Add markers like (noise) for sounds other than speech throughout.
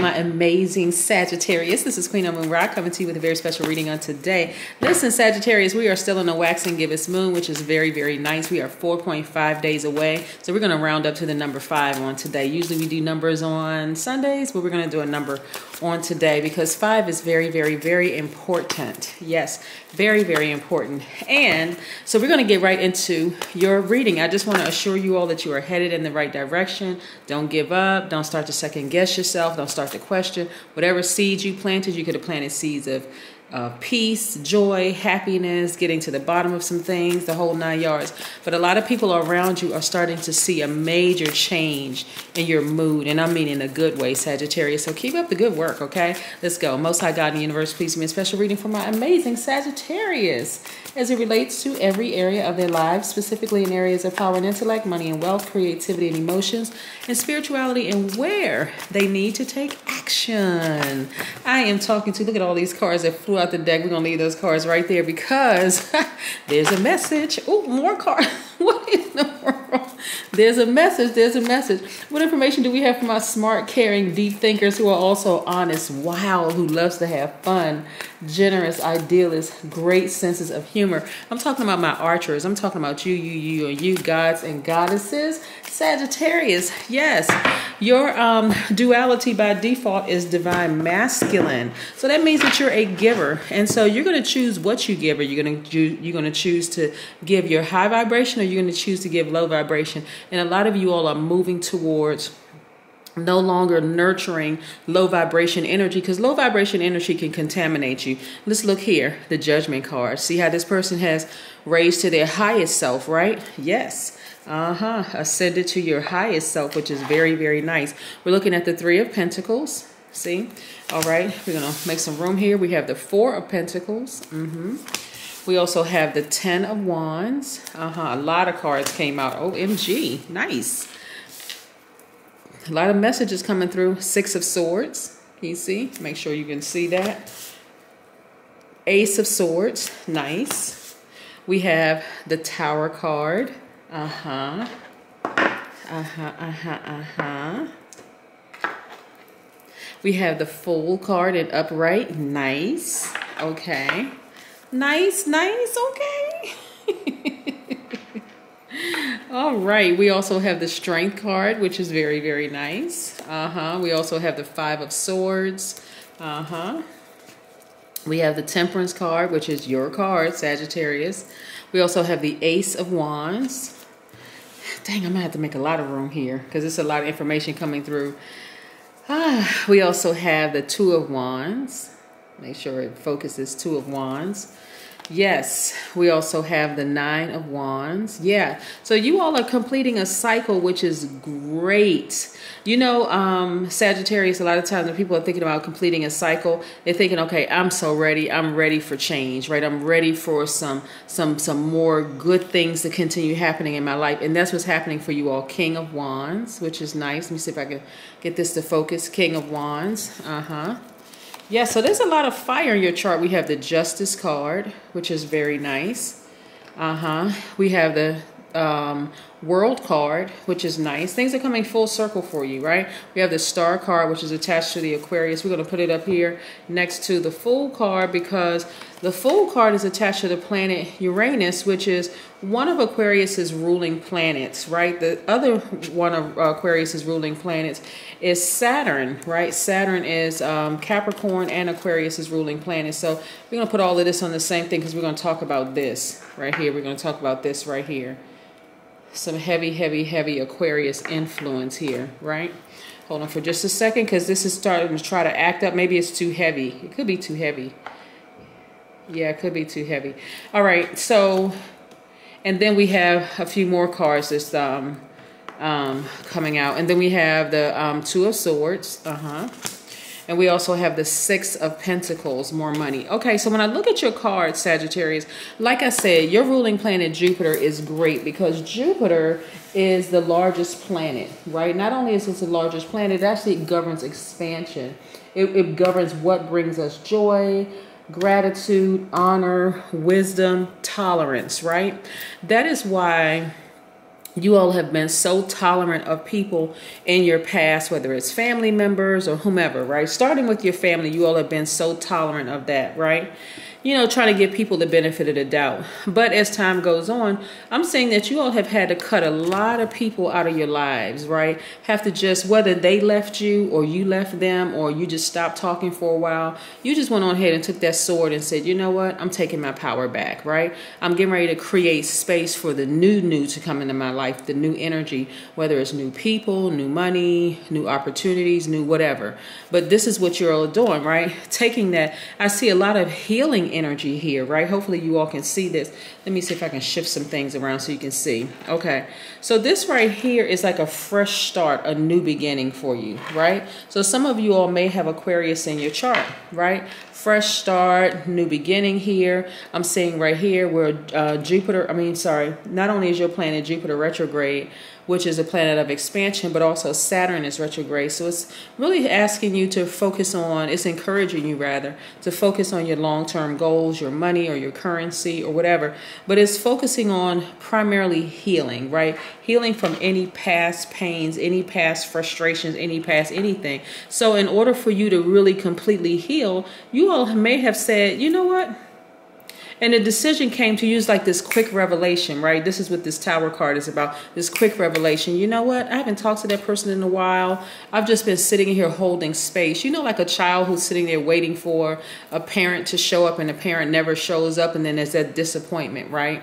my amazing Sagittarius. This is Queen Amun Ra coming to you with a very special reading on today. Listen, Sagittarius, we are still in the waxing gibbous moon, which is very, very nice. We are 4.5 days away. So we're going to round up to the number five on today. Usually we do numbers on Sundays, but we're going to do a number on today because five is very, very, very important. Yes, very, very important. And so we're going to get right into your reading. I just want to assure you all that you are headed in the right direction. Don't give up. Don't start to second guess yourself. Don't start to question. Whatever seeds you planted, you could have planted seeds of uh, peace, joy, happiness, getting to the bottom of some things, the whole nine yards. But a lot of people around you are starting to see a major change in your mood, and I mean in a good way, Sagittarius. So keep up the good work, okay? Let's go. Most High God in the universe, please give me a special reading for my amazing Sagittarius as it relates to every area of their lives, specifically in areas of power and intellect, money and wealth, creativity and emotions, and spirituality, and where they need to take action. I am talking to, look at all these cards that flew out the deck. We're going to leave those cards right there because (laughs) there's a message. Oh, more cards. (laughs) what in the world? There's a message. There's a message. What information do we have from our smart, caring, deep thinkers who are also honest, wild, who loves to have fun, generous, idealists, great senses of humor? I'm talking about my archers. I'm talking about you, you, you, and you, gods and goddesses. Sagittarius, yes, your um, duality by default is divine masculine. So that means that you're a giver, and so you're going to choose what you give. Are you going to you're going to choose to give your high vibration, or you're going to choose to give low vibration? And a lot of you all are moving towards no longer nurturing low vibration energy because low vibration energy can contaminate you. Let's look here, the judgment card. See how this person has raised to their highest self, right? Yes. Uh-huh. Ascended to your highest self, which is very, very nice. We're looking at the Three of Pentacles. See? All right. We're going to make some room here. We have the Four of Pentacles. Mm-hmm. We also have the Ten of Wands. Uh-huh. A lot of cards came out. OMG. Nice. A lot of messages coming through. Six of Swords. Can you see? Make sure you can see that. Ace of Swords. Nice. We have the Tower card. Uh-huh. Uh-huh, uh-huh, uh-huh. We have the Fool card and upright. Nice. Okay. Nice, nice, okay. (laughs) All right, we also have the Strength card, which is very, very nice. Uh-huh. We also have the Five of Swords. Uh-huh. We have the Temperance card, which is your card, Sagittarius. We also have the Ace of Wands. Dang, I'm gonna have to make a lot of room here because there's a lot of information coming through. Ah, we also have the Two of Wands. Make sure it focuses Two of Wands. Yes, we also have the Nine of Wands. Yeah, so you all are completing a cycle, which is great. You know, um, Sagittarius, a lot of times when people are thinking about completing a cycle, they're thinking, okay, I'm so ready. I'm ready for change, right? I'm ready for some, some, some more good things to continue happening in my life. And that's what's happening for you all. King of Wands, which is nice. Let me see if I can get this to focus. King of Wands. Uh-huh. Yeah, so there's a lot of fire in your chart. We have the Justice card, which is very nice. Uh-huh. We have the um, World card, which is nice. Things are coming full circle for you, right? We have the Star card, which is attached to the Aquarius. We're going to put it up here next to the Fool card because the Fool card is attached to the planet Uranus, which is one of Aquarius's ruling planets, right? The other one of Aquarius's ruling planets is Saturn, right? Saturn is um, Capricorn and Aquarius's ruling planet. So we're going to put all of this on the same thing because we're going to talk about this right here. We're going to talk about this right here. Some heavy, heavy, heavy Aquarius influence here, right? Hold on for just a second because this is starting to try to act up. Maybe it's too heavy. It could be too heavy. Yeah, it could be too heavy. All right, so, and then we have a few more cards that's um, um, coming out. And then we have the um, Two of Swords. Uh-huh. And we also have the Six of Pentacles, more money. Okay, so when I look at your card, Sagittarius, like I said, your ruling planet Jupiter is great because Jupiter is the largest planet, right? Not only is it the largest planet, it actually governs expansion. It, it governs what brings us joy, gratitude, honor, wisdom, tolerance, right? That is why you all have been so tolerant of people in your past, whether it's family members or whomever, right? Starting with your family, you all have been so tolerant of that, right? You know, trying to give people the benefit of the doubt. But as time goes on, I'm saying that you all have had to cut a lot of people out of your lives, right? Have to just, whether they left you or you left them or you just stopped talking for a while, you just went on ahead and took that sword and said, you know what? I'm taking my power back, right? I'm getting ready to create space for the new, new to come into my life, the new energy, whether it's new people, new money, new opportunities, new whatever. But this is what you're all doing, right? Taking that, I see a lot of healing energy here, right? Hopefully you all can see this. Let me see if I can shift some things around so you can see. Okay, so this right here is like a fresh start, a new beginning for you, right? So some of you all may have Aquarius in your chart, right? Fresh start, new beginning here. I'm seeing right here where uh, Jupiter, I mean, sorry, not only is your planet Jupiter retrograde, which is a planet of expansion, but also Saturn is retrograde. So it's really asking you to focus on, it's encouraging you rather, to focus on your long term goals, your money or your currency or whatever. But it's focusing on primarily healing, right? Healing from any past pains, any past frustrations, any past anything. So, in order for you to really completely heal, you all may have said, you know what? And the decision came to use like this quick revelation, right? This is what this tower card is about. This quick revelation. You know what? I haven't talked to that person in a while. I've just been sitting here holding space. You know, like a child who's sitting there waiting for a parent to show up and the parent never shows up and then there's that disappointment, right?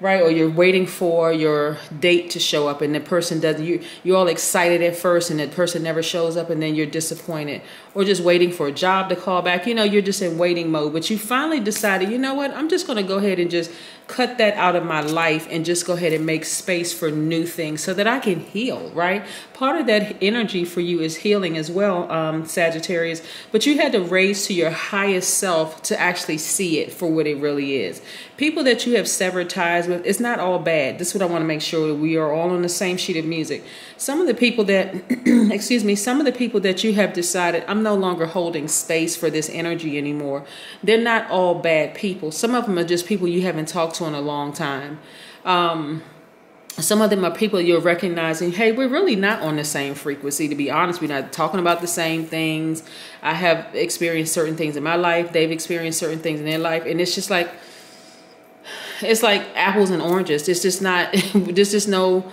Right? Or you're waiting for your date to show up and the person doesn't, you, you're all excited at first and the person never shows up and then you're disappointed. Or just waiting for a job to call back. You know, you're just in waiting mode. But you finally decided, you know what, I'm just going to go ahead and just cut that out of my life and just go ahead and make space for new things so that I can heal, right? Part of that energy for you is healing as well, um, Sagittarius. But you had to raise to your highest self to actually see it for what it really is. People that you have severed ties with, it's not all bad. This is what I want to make sure that we are all on the same sheet of music. Some of the people that, (clears throat) excuse me, some of the people that you have decided, I'm no longer holding space for this energy anymore. They're not all bad people. Some of them are just people you haven't talked to in a long time. Um, some of them are people you're recognizing, hey, we're really not on the same frequency, to be honest. We're not talking about the same things. I have experienced certain things in my life. They've experienced certain things in their life. And it's just like, it's like apples and oranges. It's just not, (laughs) there's just no,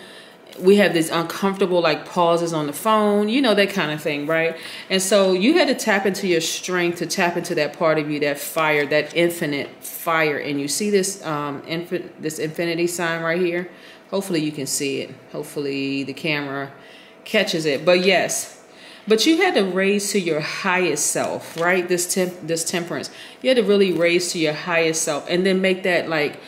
we have these uncomfortable like pauses on the phone, you know, that kind of thing, right? And so you had to tap into your strength to tap into that part of you, that fire, that infinite fire. And you see this um infin- this infinity sign right here. Hopefully you can see it. Hopefully the camera catches it. But yes, but you had to raise to your highest self, right? This temp this temperance. You had to really raise to your highest self and then make that like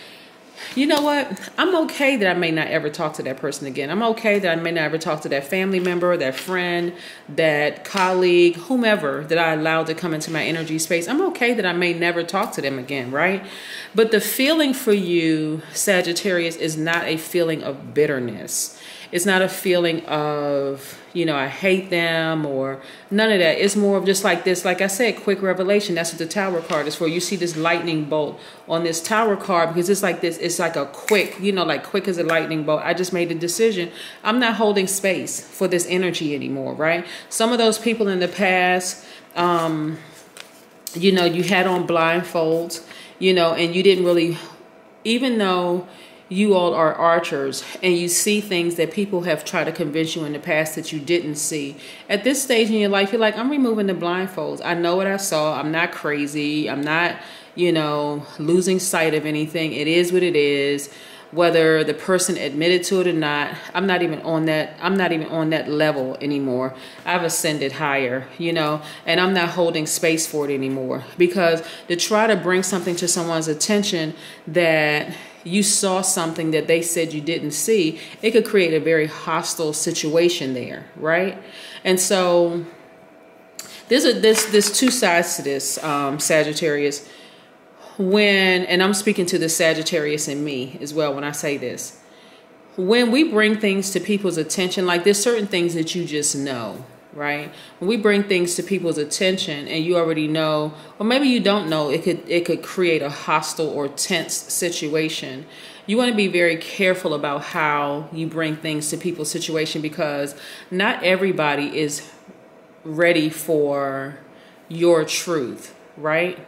you know what? I'm okay that I may not ever talk to that person again. I'm okay that I may not ever talk to that family member, that friend, that colleague, whomever that I allowed to come into my energy space. I'm okay that I may never talk to them again, right? But the feeling for you, Sagittarius, is not a feeling of bitterness. It's not a feeling of, you know, I hate them or none of that. It's more of just like this, like I said, quick revelation. That's what the tower card is for. You see this lightning bolt on this tower card because it's like this, it's like a quick, you know, like quick as a lightning bolt. I just made a decision. I'm not holding space for this energy anymore, right? Some of those people in the past, um, you know, you had on blindfolds, you know, and you didn't really, even though you all are archers and you see things that people have tried to convince you in the past that you didn't see. At this stage in your life, you're like, I'm removing the blindfolds. I know what I saw. I'm not crazy. I'm not, you know, losing sight of anything. It is what it is. Whether the person admitted to it or not, I'm not even on that. I'm not even on that level anymore. I've ascended higher, you know, and I'm not holding space for it anymore because to try to bring something to someone's attention that you saw something that they said you didn't see, it could create a very hostile situation there, right? And so there's a this there's two sides to this um, Sagittarius. When and I'm speaking to the Sagittarius in me as well when I say this. When we bring things to people's attention, like there's certain things that you just know, right? When we bring things to people's attention and you already know, or maybe you don't know, it could it could create a hostile or tense situation. You want to be very careful about how you bring things to people's situation because not everybody is ready for your truth, right?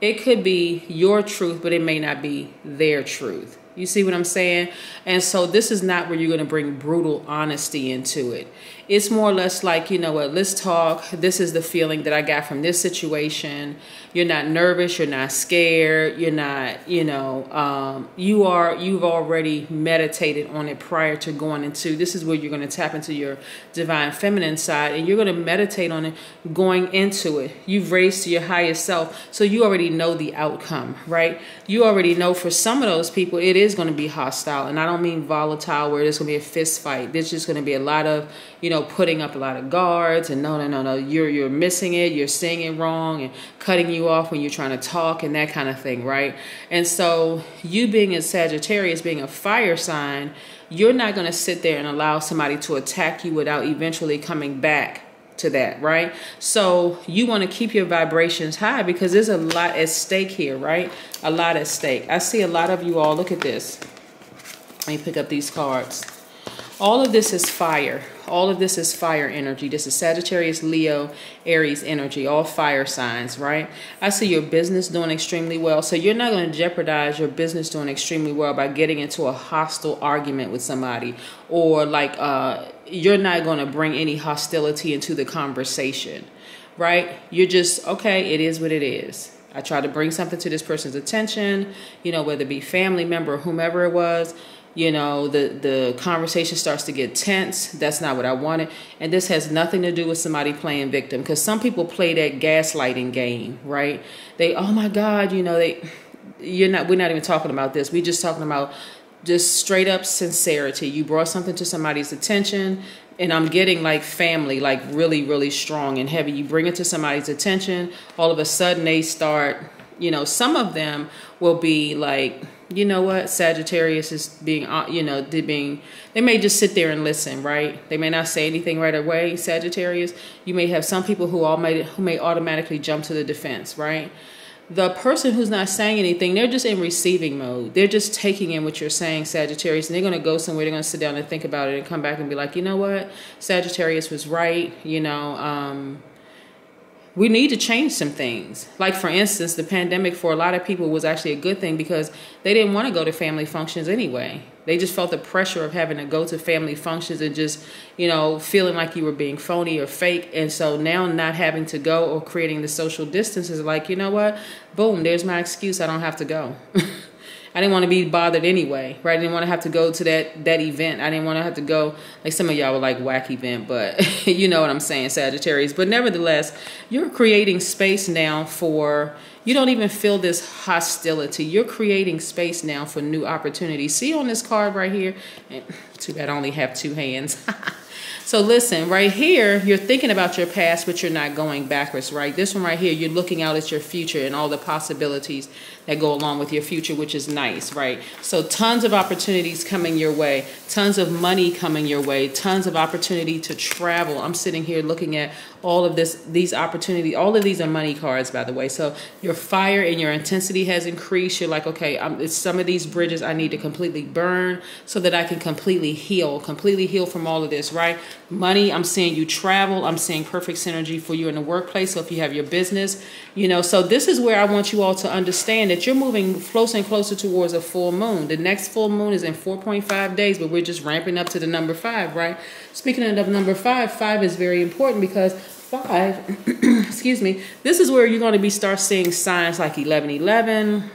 It could be your truth, but it may not be their truth. You see what I'm saying? And so this is not where you're going to bring brutal honesty into it it's more or less like, you know what, let's talk. This is the feeling that I got from this situation. You're not nervous, you're not scared, you're not, you know, um, you are, you've already meditated on it prior to going into, this is where you're going to tap into your divine feminine side and you're going to meditate on it going into it. You've raised to your highest self, so you already know the outcome, right? You already know for some of those people, it is going to be hostile. And I don't mean volatile where there's going to be a fist fight. There's just going to be a lot of, you know, putting up a lot of guards and no, no, no, no, you're you're missing it, you're saying it wrong, and cutting you off when you're trying to talk and that kind of thing, right? And so you being a Sagittarius, being a fire sign, you're not going to sit there and allow somebody to attack you without eventually coming back to that, right? So you want to keep your vibrations high because there's a lot at stake here, right? A lot at stake. I see a lot of you all. Look at this. Let me pick up these cards. All of this is fire. All of this is fire energy. This is Sagittarius, Leo, Aries energy, all fire signs, right? I see your business doing extremely well. So you're not going to jeopardize your business doing extremely well by getting into a hostile argument with somebody or like uh, you're not going to bring any hostility into the conversation, right? You're just, okay, it is what it is. I try to bring something to this person's attention, you know, whether it be family member or whomever it was you know the the conversation starts to get tense. That's not what i wanted. And this has nothing to do with somebody playing victim because some people play that gaslighting game right? They oh my god you know they you're not we're not even talking about this. We're just talking about just straight up sincerity. You brought something to somebody's attention and i'm getting like family like really really strong and heavy. You bring it to somebody's attention all of a sudden they start you know some of them will be like you know what? Sagittarius is being uh, you know they being they may just sit there and listen right? They may not say anything right away sagittarius. You may have some people who all may who may automatically jump to the defense right? The person who's not saying anything they're just in receiving mode. They're just taking in what you're saying sagittarius and they're going to go somewhere. They're going to sit down and think about it and come back and be like you know what? Sagittarius was right you know um we need to change some things. Like for instance, the pandemic for a lot of people was actually a good thing because they didn't want to go to family functions anyway. They just felt the pressure of having to go to family functions and just, you know, feeling like you were being phony or fake. And so now not having to go or creating the social distance is like, you know what? Boom, there's my excuse. I don't have to go. (laughs) I didn't want to be bothered anyway, right? I didn't want to have to go to that that event. I didn't want to have to go like some of y'all were like whack event, but (laughs) you know what I'm saying, Sagittarius. But nevertheless, you're creating space now for you don't even feel this hostility. You're creating space now for new opportunities. See on this card right here, (laughs) too bad I only have two hands. (laughs) So listen, right here, you're thinking about your past, but you're not going backwards, right? This one right here, you're looking out at your future and all the possibilities that go along with your future, which is nice, right? So tons of opportunities coming your way, tons of money coming your way, tons of opportunity to travel. I'm sitting here looking at all of this, these opportunities. All of these are money cards, by the way. So your fire and your intensity has increased. You're like, okay, I'm, some of these bridges I need to completely burn so that I can completely heal, completely heal from all of this, right? Money, I'm seeing you travel. I'm seeing perfect synergy for you in the workplace. So if you have your business, you know, so this is where I want you all to understand that you're moving closer and closer towards a full moon. The next full moon is in 4.5 days, but we're just ramping up to the number five, right? Speaking of number five, five is very important because five, (clears throat) excuse me, this is where you're going to be start seeing signs like 1111,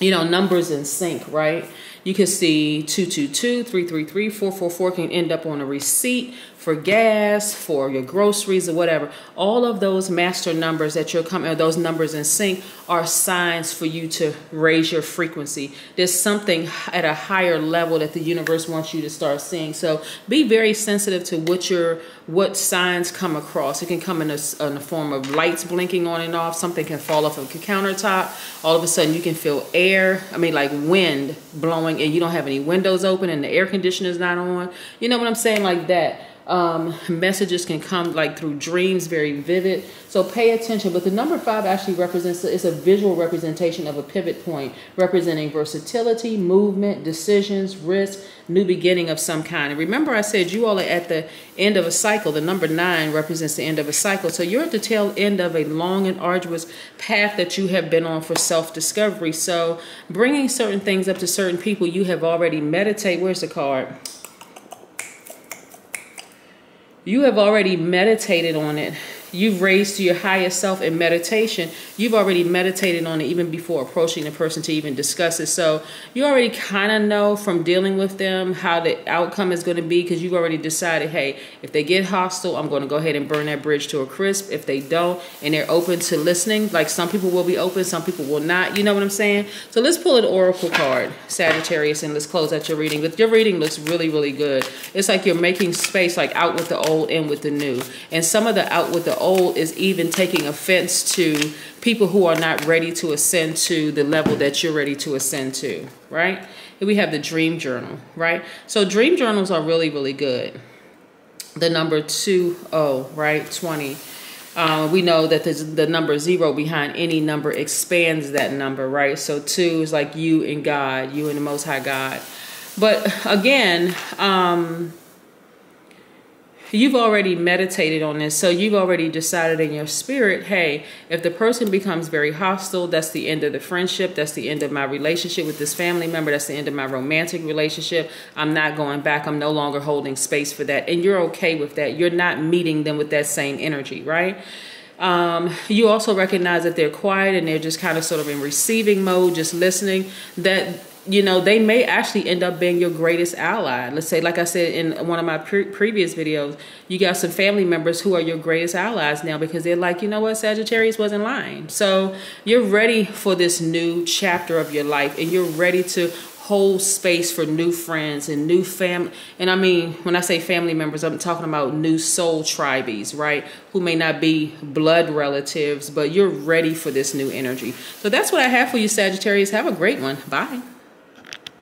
you know, numbers in sync, right? You can see 222, 333, 444 can end up on a receipt for gas, for your groceries or whatever. All of those master numbers that you're coming, or those numbers in sync are signs for you to raise your frequency. There's something at a higher level that the universe wants you to start seeing. So be very sensitive to what your what signs come across. It can come in a, in the form of lights blinking on and off. Something can fall off of a countertop. All of a sudden you can feel air, I mean like wind blowing and you don't have any windows open and the air conditioner is not on. You know what I'm saying? Like that Um, messages can come like through dreams, very vivid. So pay attention. But the number five actually represents, it's a visual representation of a pivot point, representing versatility, movement, decisions, risk, new beginning of some kind. And remember I said you all are at the end of a cycle. The number nine represents the end of a cycle. So you're at the tail end of a long and arduous path that you have been on for self-discovery. So bringing certain things up to certain people you have already meditate. Where's the card? You have already meditated on it you've raised to your highest self in meditation, you've already meditated on it even before approaching the person to even discuss it. So you already kind of know from dealing with them how the outcome is going to be because you've already decided, hey, if they get hostile, I'm going to go ahead and burn that bridge to a crisp. If they don't, and they're open to listening, like some people will be open, some people will not. You know what I'm saying? So let's pull an oracle card, Sagittarius, and let's close out your reading. But your reading looks really, really good. It's like you're making space, like out with the old, in with the new. And some of the out with the old is even taking offense to people who are not ready to ascend to the level that you're ready to ascend to, right? And we have the dream journal, right? So dream journals are really, really good. The number 20, right? 20. Uh, we know that the number zero behind any number expands that number, right? So two is like you and God, you and the Most High God. But again, um, you've already meditated on this. So you've already decided in your spirit, hey, if the person becomes very hostile, that's the end of the friendship. That's the end of my relationship with this family member. That's the end of my romantic relationship. I'm not going back. I'm no longer holding space for that. And you're okay with that. You're not meeting them with that same energy, right? Um, you also recognize that they're quiet and they're just kind of sort of in receiving mode, just listening. That you know, they may actually end up being your greatest ally. Let's say, like I said in one of my pre previous videos, you got some family members who are your greatest allies now because they're like, you know what, Sagittarius wasn't lying. So you're ready for this new chapter of your life and you're ready to hold space for new friends and new family. And I mean, when I say family members, I'm talking about new soul tribes, right? Who may not be blood relatives, but you're ready for this new energy. So that's what I have for you, Sagittarius. Have a great one. Bye.